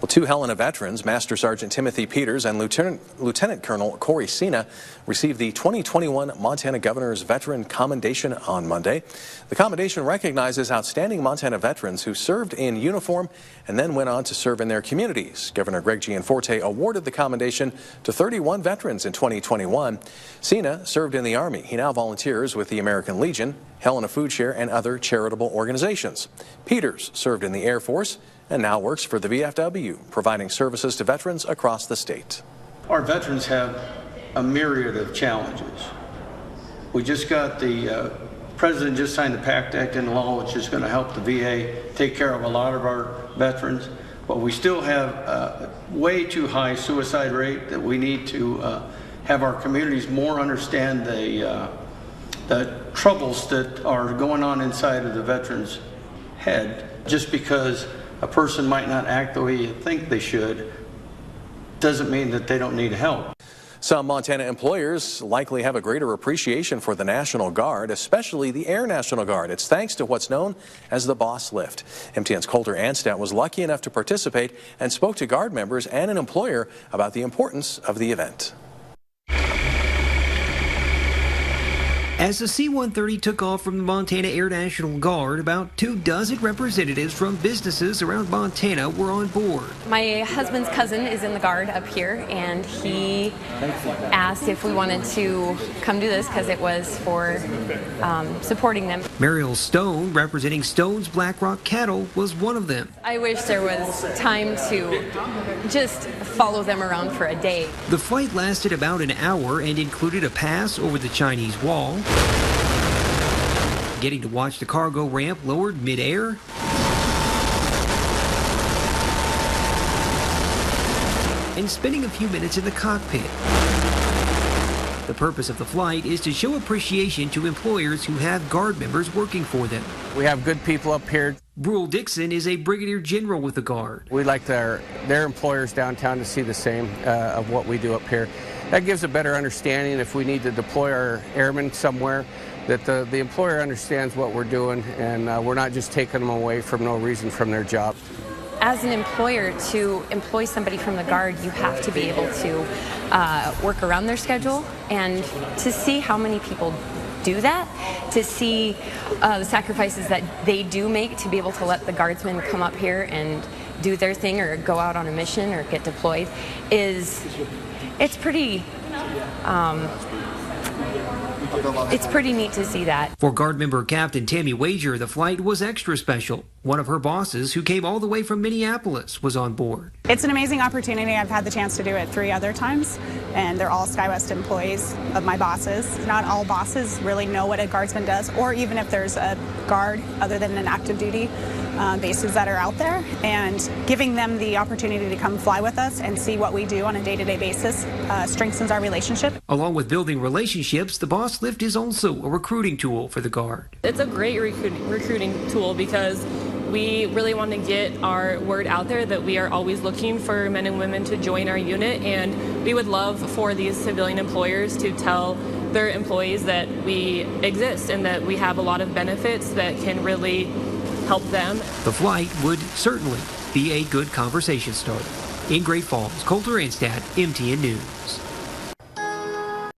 Well, two Helena veterans, Master Sergeant Timothy Peters and Lieutenant, Lieutenant Colonel Corey Sina, received the 2021 Montana Governor's Veteran Commendation on Monday. The commendation recognizes outstanding Montana veterans who served in uniform and then went on to serve in their communities. Governor Greg Gianforte awarded the commendation to 31 veterans in 2021. Sina served in the Army. He now volunteers with the American Legion, Helena Food Share, and other charitable organizations. Peters served in the Air Force and now works for the VFW, providing services to veterans across the state. Our veterans have a myriad of challenges. We just got the uh, president just signed the PACT Act into law, which is going to help the VA take care of a lot of our veterans. But we still have a way too high suicide rate that we need to uh, have our communities more understand the, uh, the troubles that are going on inside of the veterans' head just because a person might not act the way you think they should doesn't mean that they don't need help. Some Montana employers likely have a greater appreciation for the National Guard, especially the Air National Guard. It's thanks to what's known as the Boss Lift. MTN's Colter Anstadt was lucky enough to participate and spoke to Guard members and an employer about the importance of the event. As the C-130 took off from the Montana Air National Guard, about two dozen representatives from businesses around Montana were on board. My husband's cousin is in the Guard up here, and he asked if we wanted to come do this because it was for um, supporting them. Mariel Stone, representing Stone's Blackrock Cattle, was one of them. I wish there was time to just follow them around for a day. The flight lasted about an hour and included a pass over the Chinese wall, getting to watch the cargo ramp lowered midair, and spending a few minutes in the cockpit. The purpose of the flight is to show appreciation to employers who have Guard members working for them. We have good people up here. Buel Dickson is a brigadier general with the Guard. We'd like their, their employers downtown to see the same uh, of what we do up here. That gives a better understanding if we need to deploy our airmen somewhere, that the, the employer understands what we're doing and uh, we're not just taking them away from no reason from their job. As an employer, to employ somebody from the Guard, you have to be able to uh, work around their schedule and to see how many people do that, to see uh, the sacrifices that they do make to be able to let the guardsmen come up here and do their thing or go out on a mission or get deployed is it's pretty um, it's pretty neat to see that. For Guard member Captain Tammy Wager, the flight was extra special. One of her bosses, who came all the way from Minneapolis, was on board. It's an amazing opportunity. I've had the chance to do it three other times, and they're all SkyWest employees of my bosses. Not all bosses really know what a guardsman does, or even if there's a guard other than an active duty uh, bases that are out there, and giving them the opportunity to come fly with us and see what we do on a day-to-day basis uh, strengthens our relationship. Along with building relationships, the Boss Lift is also a recruiting tool for the Guard. It's a great recruit recruiting tool because we really want to get our word out there that we are always looking for men and women to join our unit, and we would love for these civilian employers to tell their employees that we exist and that we have a lot of benefits that can really help them. The flight would certainly be a good conversation starter. In Great Falls, Colter Anstadt, MTN News.